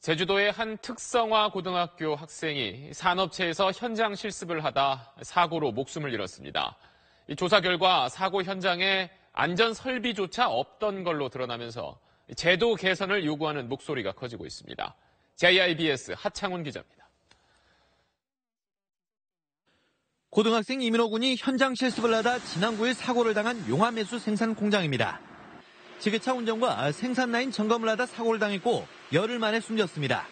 제주도의 한 특성화 고등학교 학생이 산업체에서 현장 실습을 하다 사고로 목숨을 잃었습니다. 조사 결과 사고 현장에 안전 설비조차 없던 걸로 드러나면서 제도 개선을 요구하는 목소리가 커지고 있습니다. JIBS 하창훈 기자입니다. 고등학생 이민호 군이 현장 실습을 하다 지난 9일 사고를 당한 용화매수 생산 공장입니다. 지게차 운전과 생산 라인 점검을 하다 사고를 당했고 열흘 만에 숨졌습니다.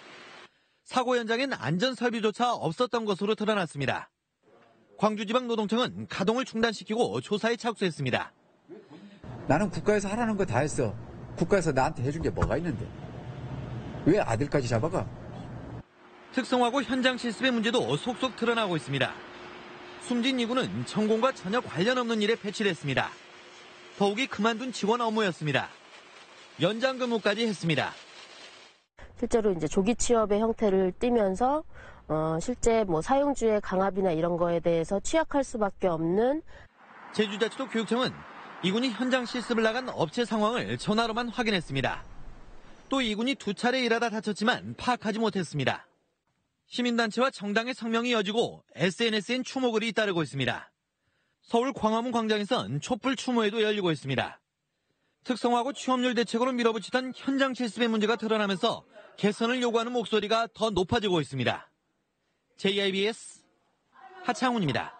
사고 현장엔 안전 설비조차 없었던 것으로 드러났습니다. 광주지방노동청은 가동을 중단시키고 조사에 착수했습니다. 나는 국가에서 하라는 거 다 했어. 국가에서 나한테 해준 게 뭐가 있는데. 왜 아들까지 잡아가? 특성화고 현장 실습의 문제도 속속 드러나고 있습니다. 숨진 이군은 전공과 전혀 관련 없는 일에 배치됐습니다. 더욱이 그만둔 직원 업무였습니다. 연장 근무까지 했습니다. 실제로 이제 조기 취업의 형태를 띠면서 어, 실제 뭐 사용주의 강압이나 이런 거에 대해서 취약할 수밖에 없는 제주자치도 교육청은 이군이 현장 실습을 나간 업체 상황을 전화로만 확인했습니다. 또 이군이 두 차례 일하다 다쳤지만 파악하지 못했습니다. 시민단체와 정당의 성명이 이어지고 SNS엔 추모글이 잇따르고 있습니다. 서울 광화문 광장에선 촛불 추모회도 열리고 있습니다. 특성화고 취업률 대책으로 밀어붙이던 현장 실습의 문제가 드러나면서 개선을 요구하는 목소리가 더 높아지고 있습니다. JIBS 하창훈입니다.